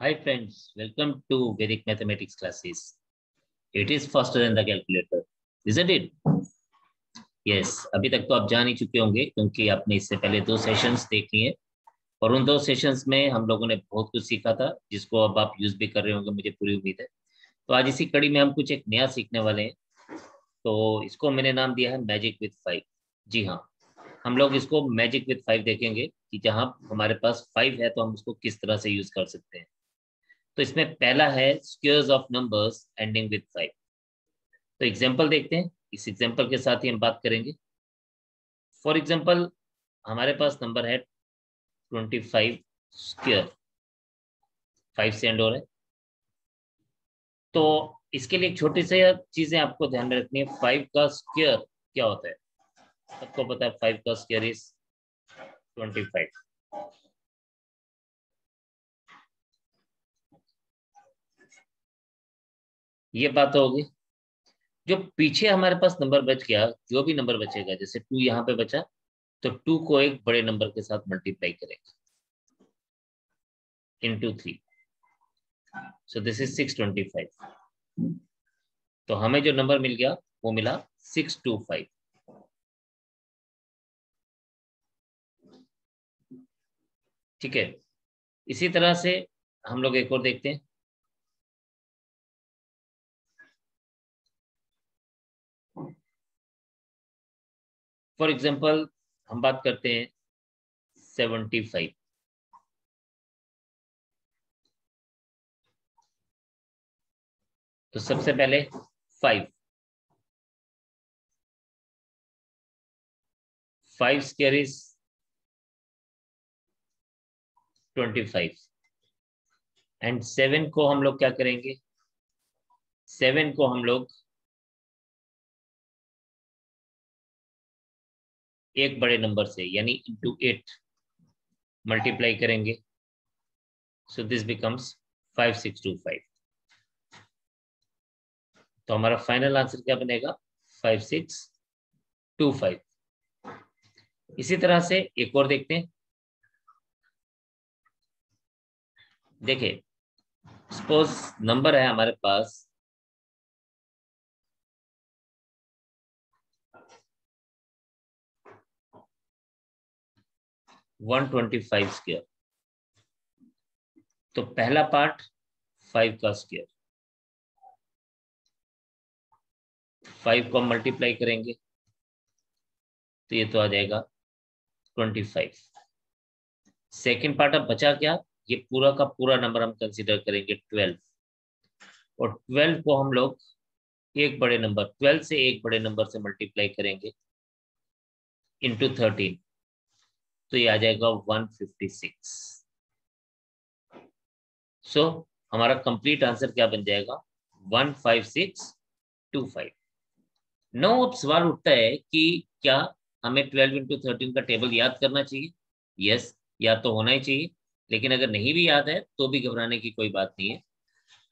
Hi friends, welcome to Vedic mathematics classes. It is faster than the calculator, isn't it? Yes, अभी तक तो आप जान ही चुके होंगे क्योंकि आपने इससे पहले दो सेशंस देख लिए और उन दो सेशंस में हम लोगों ने बहुत कुछ सीखा था जिसको अब आप यूज़ भी कर रहे होंगे मुझे पूरी उम्मीद है। तो आज इसी कड़ी में हम कुछ एक नया सीखने वाले हैं। तो इसको मैंने नाम दिया है मैजिक विथ फाइव जी हाँ हम लोग इसको मैजिक विथ फाइव देखेंगे कि जहाँ हमारे पास फाइव है तो हम उसको किस तरह से यूज़ कर सकते हैं। तो इसमें पहला है squares of numbers ending with five तो एग्जांपल देखते हैं। इस एग्जांपल के साथ ही हम बात करेंगे। फॉर एग्जांपल हमारे पास नंबर है ट्वेंटी फाइव स्क्वेयर फाइव से एंड हो रहा है। तो इसके लिए एक छोटी सी चीज़ें आपको ध्यान में रखनी है। फाइव का स्क्वेयर क्या होता है? सबको पता है फाइव का स्क्वेयर इज़ ट्वेंटी फाइव ये बात होगी। जो पीछे हमारे पास नंबर बच गया, जो भी नंबर बचेगा, जैसे टू यहाँ पे बचा तो टू को एक बड़े नंबर के साथ मल्टीप्लाई करेंगे। Into three so this is six twenty five तो हमें जो नंबर मिल गया, वो मिला सिक्स टू फाइव ठीक है? इसी तरह से हम लोग एक और देखते हैं। फॉर एग्ज़ाम्पल हम बात करते हैं सेवेंटी फाइव तो सबसे पहले five five square is twenty five and seven को हम लोग क्या करेंगे? सेवन को हम लोग एक बड़े नंबर से, यानी इंटू एट मल्टीप्लाई करेंगे। So this becomes five six two five तो हमारा फाइनल आंसर क्या बनेगा? फाइव सिक्स टू फाइव इसी तरह से एक और देखते हैं। देखिए सपोज़ नंबर है हमारे पास वन ट्वेंटी फाइव स्क्वेयर तो पहला पार्ट फाइव का स्क्वेयर फाइव को मल्टीप्लाई करेंगे तो ये तो आ जाएगा ट्वेंटी फाइव सेकेंड पार्ट अब बचा क्या? ये पूरा का पूरा नंबर हम कंसिडर करेंगे ट्वेल्व और ट्वेल्व को हम लोग एक बड़े नंबर ट्वेल्व से एक बड़े नंबर से मल्टीप्लाई करेंगे इंटू थर्टीन तो ये आ जाएगा 156 सो so, हमारा कंप्लीट आंसर क्या बन जाएगा? 15625 नो अब सवाल उठता है कि क्या हमें 12 इंटू थर्टीन का टेबल याद करना चाहिए? यस yes, याद तो होना ही चाहिए लेकिन अगर नहीं भी याद है तो भी घबराने की कोई बात नहीं है।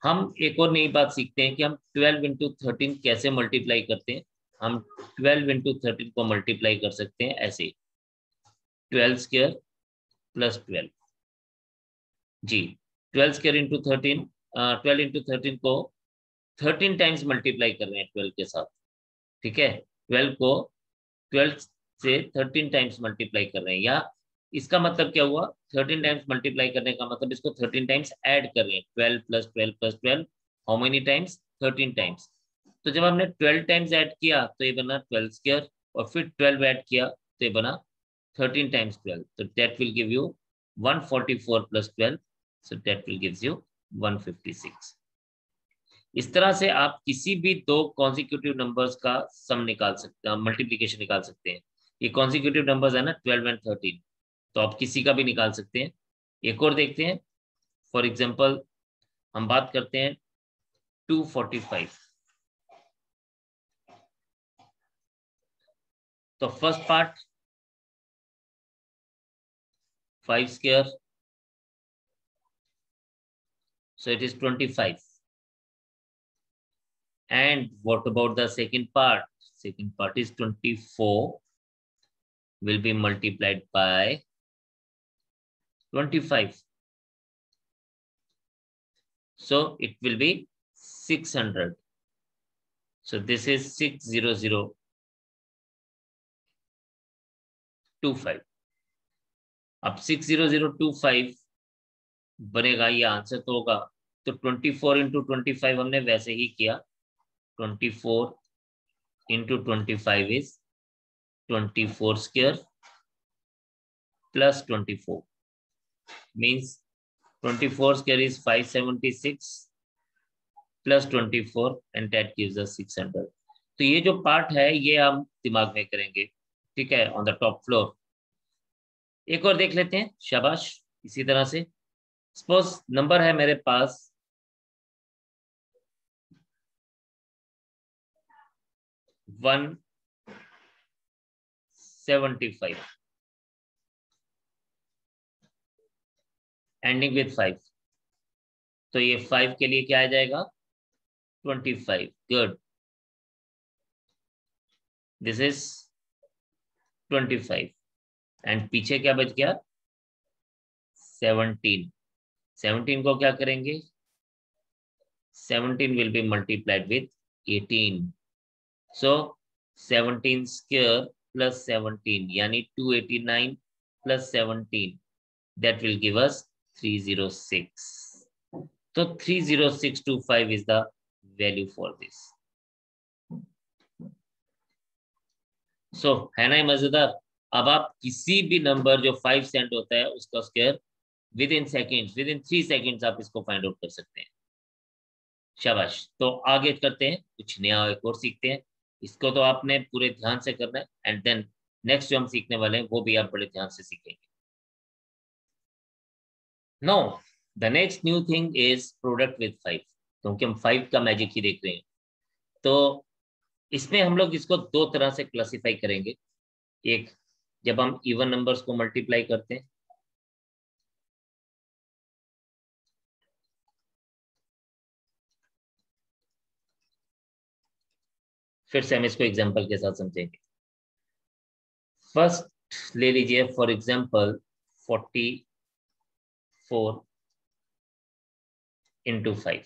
हम एक और नई बात सीखते हैं कि हम 12 इंटू थर्टीन कैसे मल्टीप्लाई करते हैं? हम 12 इंटू थर्टीन को मल्टीप्लाई कर सकते हैं ऐसे ट्वेल्व स्क्र प्लस ट्वेल्व। जी, twelve square into thirteen twelve into thirteen को थर्टीन टाइम्स मल्टीप्लाई कर रहे हैं ट्वेल्व के साथ। ठीक है? ट्वेल्व को ट्वेल्व से थर्टीन टाइम्स मल्टीप्लाई कर रहे हैं। या इसका मतलब क्या हुआ? थर्टीन टाइम्स मल्टीप्लाई करने का मतलब इसको थर्टीन टाइम्स ऐड कर रहे हैं। Twelve plus twelve plus twelve how many times thirteen times तो जब हमने ट्वेल्व टाइम्स ऐड किया तो ये बना ट्वेल्व स्क्र और फिर ट्वेल्व ऐड किया तो ये बना 13 times 12 so that will give you 144 plus 12 so that will gives you 156 इस तरह से आप किसी भी दो कॉन्सिक्यूटिव नंबर्स का सम निकाल सकते हैं मल्टीप्लीकेशन निकाल सकते हैं। ये कॉन्सिक्यूटिव नंबर्स है ना 12 एंड 13 तो आप किसी का भी निकाल सकते हैं। एक और देखते हैं। फॉर एग्जांपल हम बात करते हैं 245 तो first part 5 square. So it is 25. And what about the second part? Second part is 24 will be multiplied by 25. So it will be 600. So this is 60025. अब 60025 बनेगा, ये आंसर तो होगा। तो 24 फोर इंटू ट्वेंटी फाइव हमने वैसे ही किया। 24 four into twenty five is 24 four square plus 24 means 24 square is 576 plus 24 and that gives us 600 तो ये जो पार्ट है, ये हम दिमाग में करेंगे। ठीक है? ऑन द टॉप फ्लोर एक और देख लेते हैं, शाबाश, इसी तरह से। सपोज़ नंबर है मेरे पास। One seventy five ending with five तो ये फाइव के लिए क्या आ जाएगा? Twenty five good this is twenty five and पीछे क्या बच गया? सेवनटीन सेवनटीन को क्या करेंगे? Seventeen will be multiplied with eighteen so seventeen square plus seventeen यानी two eighty nine plus seventeen that will give us 306. So 30625 is the value for this. So, है ना मज़ेदार? अब आप किसी भी नंबर जो फाइव सेंट होता है, उसका square within second within three second आप इसको फाइंड आउट कर सकते हैं। शाबाश। तो आगे करते हैं, कुछ नया एक और सीखते हैं। इसको तो आपने पूरे ध्यान से करना है एंड देन नेक्स्ट जो हम सीखने वाले हैं, वो भी आप बड़े ध्यान से सीखेंगे। No the next new thing is product with five क्योंकि हम फाइव का मैजिक ही देख रहे हैं। तो इसमें हम लोग इसको दो तरह से क्लासिफाई करेंगे। एक जब हम इवन नंबर्स को मल्टीप्लाई करते हैं। फिर से हम इसको एग्जांपल के साथ समझेंगे। फ़र्स्ट ले लीजिए for example forty four into five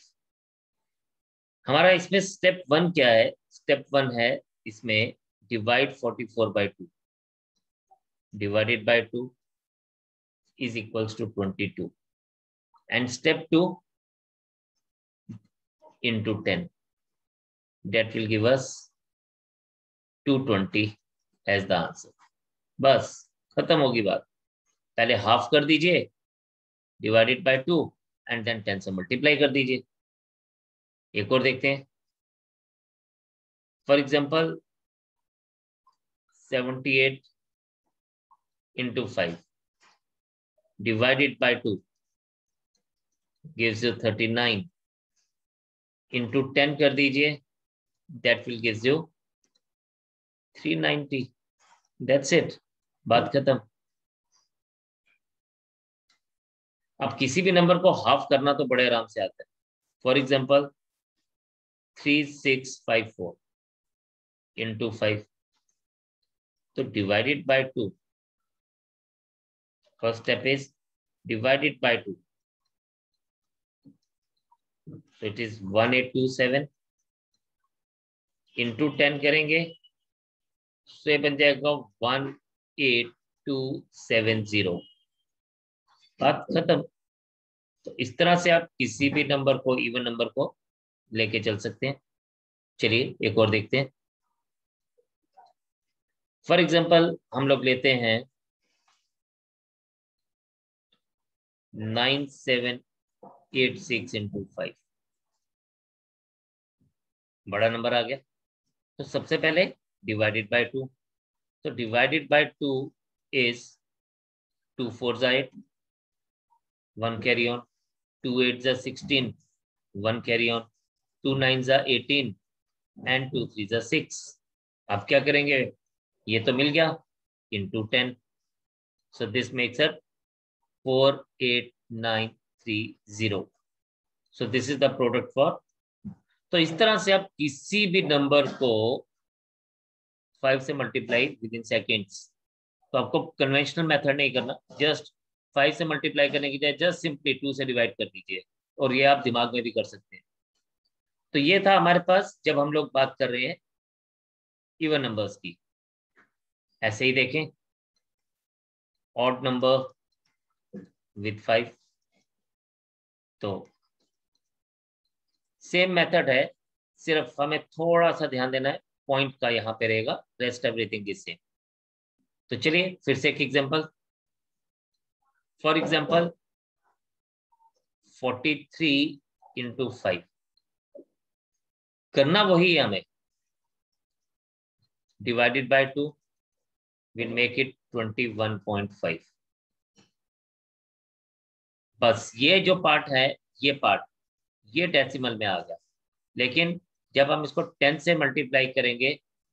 हमारा इसमें स्टेप वन क्या है? स्टेप वन है इसमें divide forty four by two divided by two is equals to twenty two and step two into ten that will give us two twenty as बस, खत्म होगी बात। पहले हाफ़ कर दीजिए divided by two and then ten से multiply कर दीजिए। एक और देखते हैं। For example seventy eight five divided by two gives you thirty nine into ten कर दीजिए that will gives you three ninety that's बात खत्म. अब किसी भी नंबर को हाफ़ करना तो बड़े आराम से आता है. For example three six five four into five तो divided by two first step is divided by two so it is 1827 into ten करेंगे। तो ये बन जाएगा one eight two seven zero बात खत्म। तो इस तरह से आप किसी भी नंबर को इवन नंबर को लेके चल सकते हैं। चलिए एक और देखते हैं। फॉर एग्ज़ाम्पल हम लोग लेते हैं nine seven eight six into five. बड़ा नंबर आ गया। तो सबसे पहले डिवाइडेड बाय टू तो divided by two is two four eight 1 carry on, 2 8s are 16, 1 carry on, 2 9s are 18 and 2 3s are 6. अब क्या करेंगे? ये तो मिल गया। Into 10. So this makes it 4 8 9 3 0. So this is the product for. तो इस तरह से आप किसी भी नंबर को फाइव से मल्टीप्लाई विद इन सेकेंड्स तो आपको कन्वेंशनल मेथड नहीं करना जस्ट फाइव से मल्टीप्लाई करने की जाए जस्ट सिंपली टू से डिवाइड कर दीजिए, और ये आप दिमाग में भी कर सकते हैं। तो ये था हमारे पास, जब हम लोग बात कर रहे हैं इवन नंबर्स की। ऐसे ही देखें। ऑड नंबर विथ फाइव तो सेम मेथड है, सिर्फ़ हमें थोड़ा सा ध्यान देना है पॉइंट का यहाँ पे रहेगा रेस्ट एवरीथिंग इज़ सेम तो चलिए फिर से एक example for example 43 into five करना वही है हमें. Divided by two will make it 21.5 बस ये जो पार्ट है, ये पार्ट ये डेसिमल में आ गया। लेकिन जब हम इसको टेन से मल्टीप्लाई करेंगे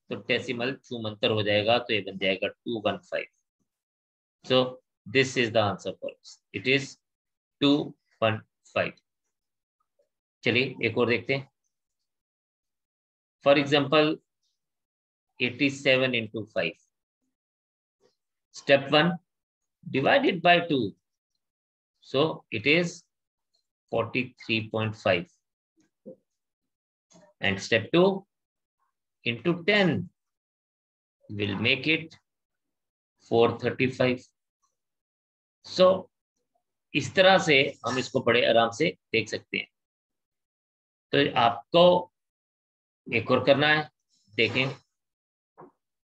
तो डेसिमल छूमंतर हो जाएगा तो ये बन जाएगा two one five so this is the answer for it is two one five चलिए, एक और देखते हैं। For example eighty seven into five step one divided by two so forty three point five and step 2 into 10 will make it 435 so, इस तरह से हम इसको बड़े आराम से देख सकते हैं। तो आपको एक और करना है, देखें।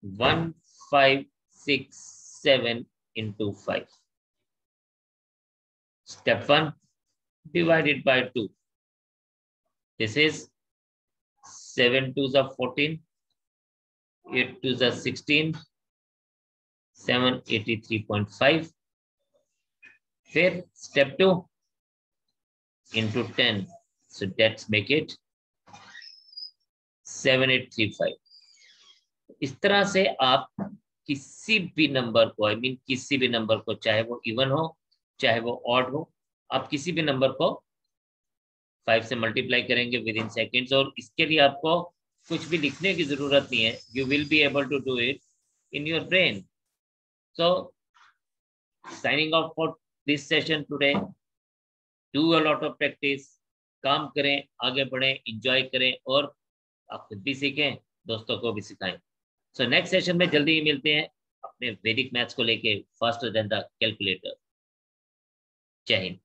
One five six seven into five step one divided by two this is 7 twos are 14, 8 twos are 16, 783.5. Then step 2 into 10. So let's make it 7835. इस तरह से आप किसी भी नंबर को आई I मीन mean, किसी भी नंबर को चाहे वो इवन हो चाहे वो ऑड हो, आप किसी भी नंबर को फाइव से मल्टीप्लाई करेंगे विद इन सेकेंड्स और इसके लिए आपको कुछ भी लिखने की ज़रूरत नहीं है। You will be able to do it in your brain so signing off for this session today do a lot of practice काम करें, आगे बढ़ें इंजॉय करें और आप खुद भी सीखें, दोस्तों को भी सिखाएँ। सो नेक्स्ट सेशन में जल्दी ही मिलते हैं अपने वैदिक मैथ्स को लेके faster than the calculator Jane.